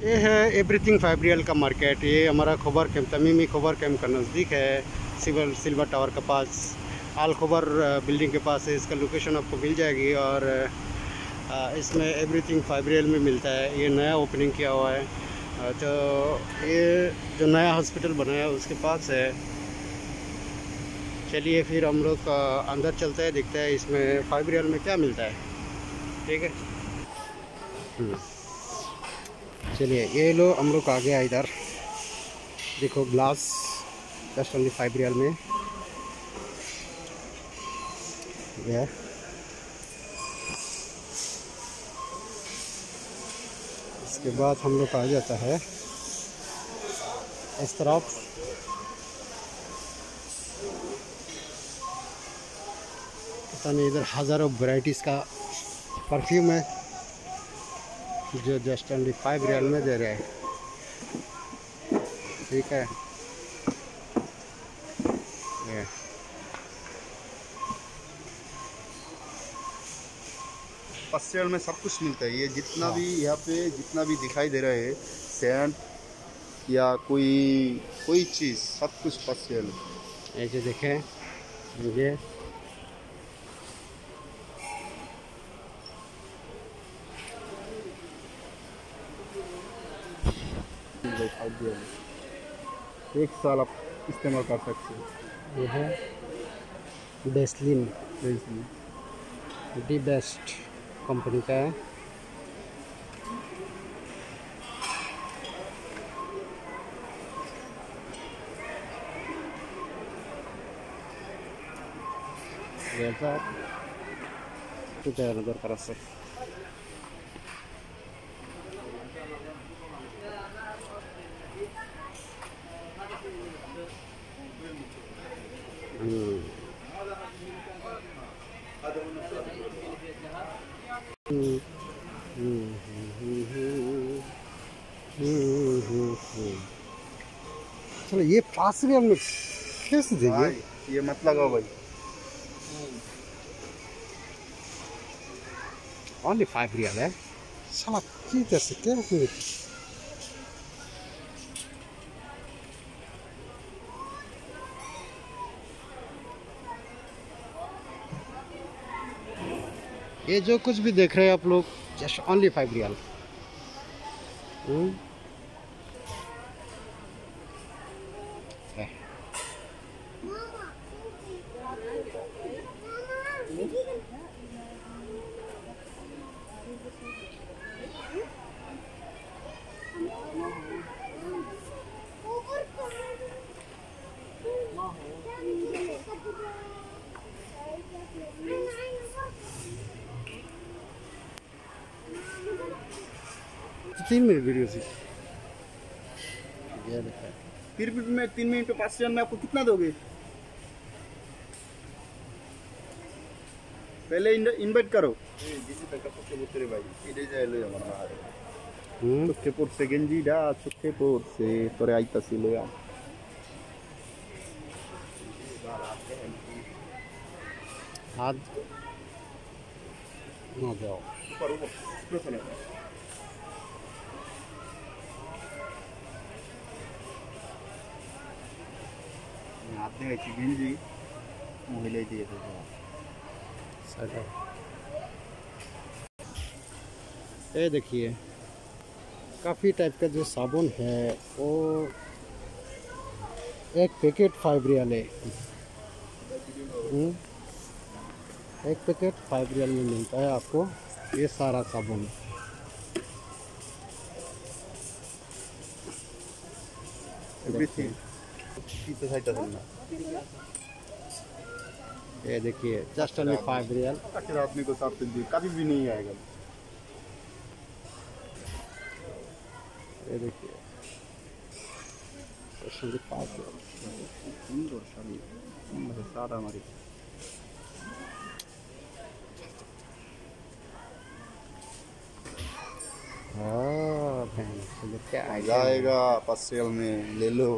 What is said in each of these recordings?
ये है एवरीथिंग फाइब्रियल का मार्केट ये हमारा खोबर कैंप तमीमी खोबर कैंप का नज़दीक है सिल्वर सिल्वर टावर के पास, आल खोबर बिल्डिंग के पास है, इसका लोकेशन आपको मिल जाएगी और इसमें एवरीथिंग फैब्रियल में मिलता है, ये नया ओपनिंग किया हुआ है तो ये जो नया हॉस्पिटल बनाया है, उसके पास है। चलिए फिर हम लोग अंदर चलते हैं, देखते हैं इसमें फाइव में क्या मिलता है। ठीक है? हम्म। चलिए, ये लो, हम लोग आ गया इधर। देखो glass just only five riyal में। इसके बाद हम लोग आ जाता है। इस तरफ़। पता नहीं, इधर हज़ारों वैरायटीज़ का परफ्यूम है। जो जस्ट ओनली फाइव रियल में दे रहे हैं। ठीक है। ये पसेल में सब कुछ मिलता है। ये जितना हाँ। भी यहाँ पे जितना भी दिखाई दे रहा है सेंट या कोई कोई चीज़ सब कुछ पसेल ऐसे देखें ये एक साल आप इस्तेमाल कर सकते हो। ये है Vaseline Vaseline the best company का है। जैसा कुछ नज़र कर चलो ये पास में हमने कैसे देंगे ये मत लगाओ भाई। ओनली फाइव रियल है। साला की कैसे क्या ये जो कुछ भी देख रहे हैं आप लोग जस्ट ओनली फाइव रियल तीन मिनट वीडियो से फिर भी मैं तीन मिनट पाँच हजार में आपको कितना दोगे पहले इनवाइट करो চোখে পড়ছে গেঞ্জিটা চোখে পড়ছে তোরে আইতাছিল হাত না দাও गई गंजी महिला दिए ये देखिए काफ़ी टाइप का जो साबुन है वो एक पैकेट फाइव रियल है। हम्म, एक पैकेट फाइव रियल में मिलता है आपको ये सारा साबुन। एवरीथिंग ये देखिए जस्ट ओनली फाइव रियल आदमी को साफ़ सब्ज़ी कभी भी नहीं आएगा। ये देखिए। सारा हमारी। हाँ क्या आएगा पसेल में ले लो।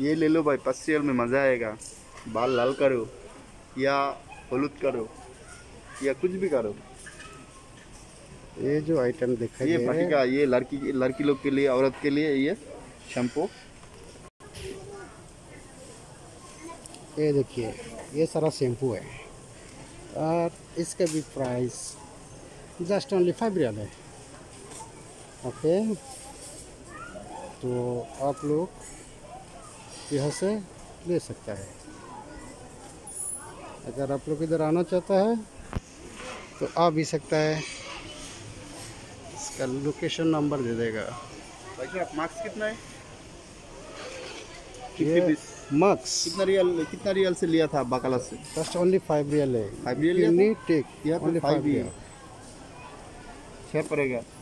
ये ले लो भाई पसेल में मज़ा आएगा। बाल लाल करो या हलूद करो या कुछ भी करो। ये जो आइटम दिखाई ये है। फटिका ये लड़की लड़की लोग के लिए औरत के लिए ये शैम्पू। ये देखिए ये सारा शैम्पू है। और इसका भी price just only five riyal है। ओके। तो आप लोग यहाँ से ले सकता है। अगर आप लोग इधर आना चाहता है तो आ भी सकता है। इसका लोकेशन नंबर दे देगा। भाई साहब मार्क्स कितना है? ये कितनी कितना रियल कितना रियल से लिया था बकाला से? जस्ट ओनली फाइव रियल है। था? need take यहाँ फाइव. है छः पड़ेगा।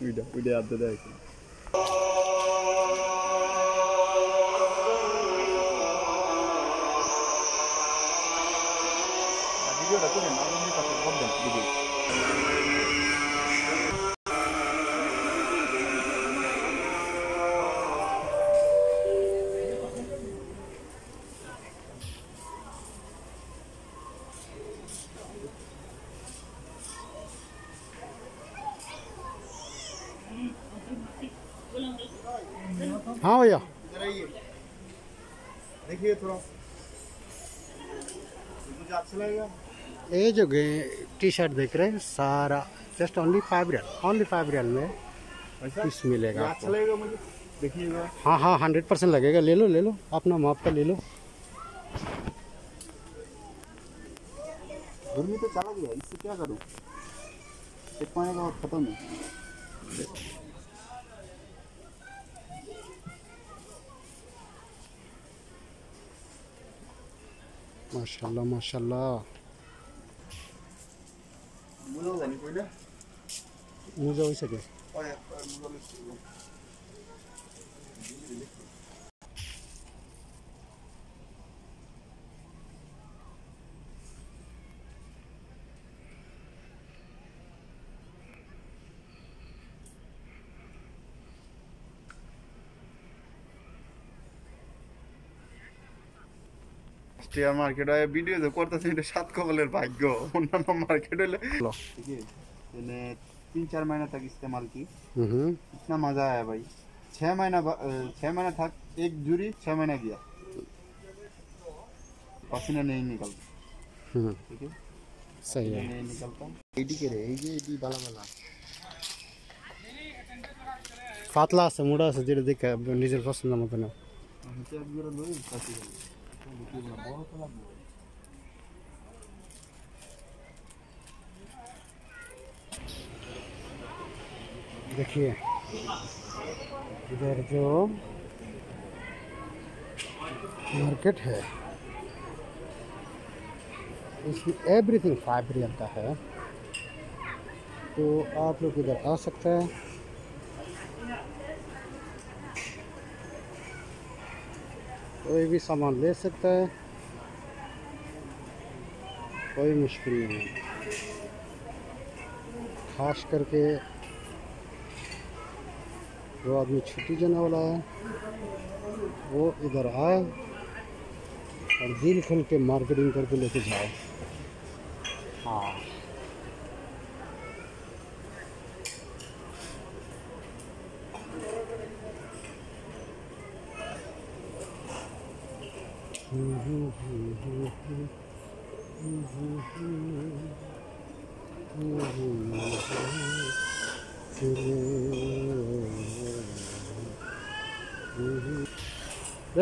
Ude, ude yaptı derken. Video dah tu memang ni pasal problem video. हाँ भैया। देखिए थोड़ा। मुझे अच्छा लगेगा। ये जो टी शर्ट देख रहे हैं सारा just only five riyal only five riyal में पीस मिलेगा अच्छा लगेगा मुझे। देखिएगा। हाँ हाँ हंड्रेड परसेंट लगेगा। ले लो ले लो। अपना माप का ले लो। गर्मी तो चला गया इससे क्या करूँ? एक पानी और खत्म है। माशाल्लाह माशाल्लाह मुझे जानी कोई ना मुझे हो सके और मुझे শেয়ার মার্কেট হয় ভিডিও যে করতেছে এটা সাত কপালের ভাগ্য। অন্যান্য মার্কেট হলে মানে তিন চার মহিনা तक इस्तेमाल की इतना मजा आया भाई ছ महीना ছ महीना থাক एक জুড়ি ছ महीना गया पसीना नहीं निकलता सही है नहीं निकलता एडी के পাতলা আছে মোড়া আছে যেটা দেখে নিজের পছন্দ মতো না Bola, pela bola. देखिए इधर जो मार्केट है इसमें एवरीथिंग फाइव रियल का है तो आप लोग इधर आ सकते हैं कोई भी सामान ले सकता है। कोई मुश्किल नहीं है। खास करके जो आदमी छुट्टी जाने वाला है, वो इधर आए और दिल खोल के मार्केटिंग करके लेके जाए। हाँ। ले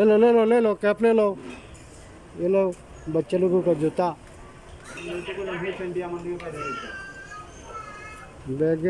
लो ले लो ले लो कैप ले लो। ये लो बच्चे लोगों का जूता। बैग